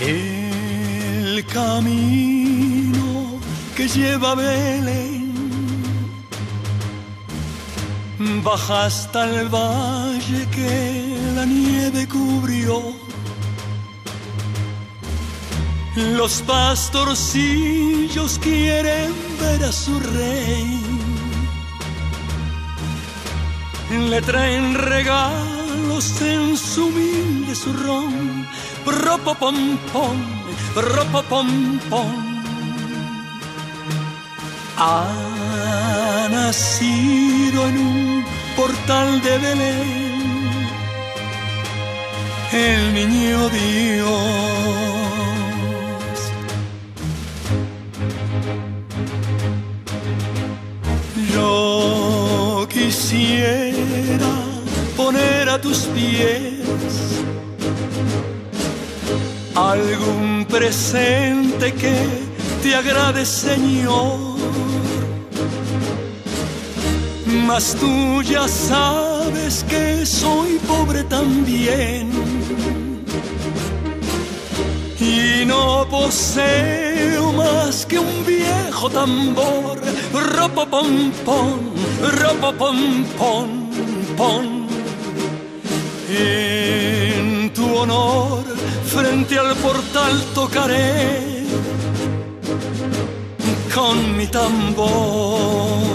El camino que lleva a Belén baja hasta el valle que la nieve cubrió. Los pastorcillos quieren ver a su rey. Le traen regalos en su humilde zurrón. Ropo pom pom, ropo pom pom. Ha nacido en un portal de Belén el niño Dios. Yo quisiera poner a tus pies algún presente que te agrade, Señor. Mas tú ya sabes que soy pobre también y no poseo más que un viejo tambor. Ropo pom pom, ropo pom pom pom. Frente al portal tocaré con mi tambor.